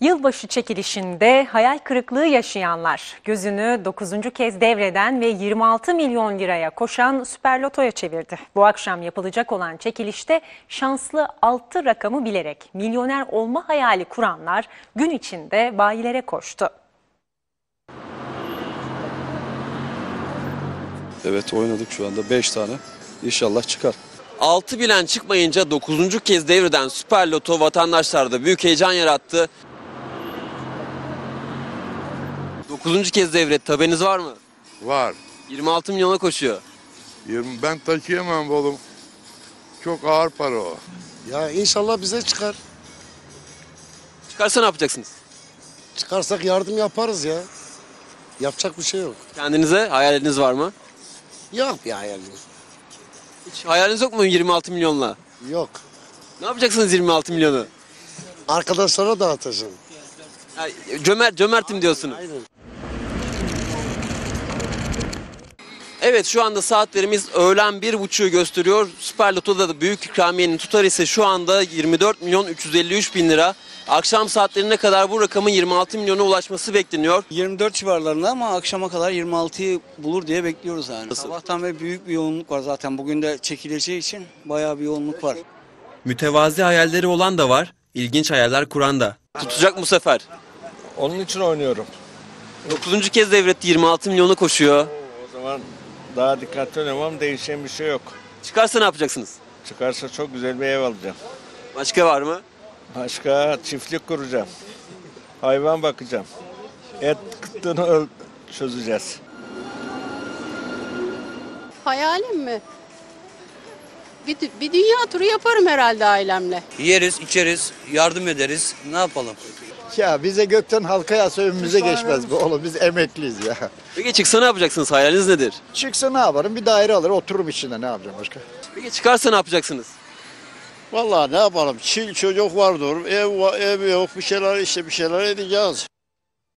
Yılbaşı çekilişinde hayal kırıklığı yaşayanlar gözünü 9. kez devreden ve 26 milyon liraya koşan Süper Loto'ya çevirdi. Bu akşam yapılacak olan çekilişte şanslı 6 rakamı bilerek milyoner olma hayali kuranlar gün içinde bayilere koştu. Evet oynadık şu anda 5 tane. İnşallah çıkar. 6 bilen çıkmayınca 9. kez devreden Süper Loto vatandaşlarda büyük heyecan yarattı. 9. kez devretti haberiniz var mı? Var. 26 milyona koşuyor. 20 ben taşıyamam oğlum. Çok ağır para o. Ya inşallah bize çıkar. Çıkarsa ne yapacaksınız? Çıkarsak yardım yaparız ya. Yapacak bir şey yok. Kendinize hayaliniz var mı? Yok bir hayalimiz. Hiç hayaliniz yok mu 26 milyonla? Yok. Ne yapacaksınız 26 milyonu? Arkadaşlara dağıtacağım. Ha, cömert, cömertim diyorsunuz. Aynen. Evet şu anda saatlerimiz öğlen bir buçuğu gösteriyor. Süper Loto'da da büyük ikramiyenin tutarı ise şu anda 24 milyon 353 bin lira. Akşam saatlerine kadar bu rakamın 26 milyona ulaşması bekleniyor. 24 civarlarında ama akşama kadar 26'yı bulur diye bekliyoruz yani. Nasıl? Sabahtan beri büyük bir yoğunluk var zaten. Bugün de çekileceği için bayağı bir yoğunluk var. Mütevazi hayalleri olan da var, ilginç hayaller kuran da. Tutacak mı bu sefer? Onun için oynuyorum. 9. kez devretti 26 milyona koşuyor. O zaman daha dikkatli oynamam değişen bir şey yok. Çıkarsa ne yapacaksınız? Çıkarsa çok güzel bir ev alacağım. Başka var mı? Başka çiftlik kuracağım. Hayvan bakacağım. Et kıtlığını öl- çözeceğiz. Hayalim mi? Bir, bir dünya turu yaparım herhalde ailemle. Yeriz, içeriz, yardım ederiz. Ne yapalım? Ya bize gökten halka yağsa önümüze geçmez bu oğlum biz emekliyiz ya. Peki çıksa ne yapacaksınız? Hayaliniz nedir? Çıksa ne yaparım bir daire alır otururum içinde ne yapacağım başka. Peki çıkarsa ne yapacaksınız? Vallahi ne yapalım çil çocuk vardır ev, va- ev yok bir şeyler işte bir şeyler edeceğiz.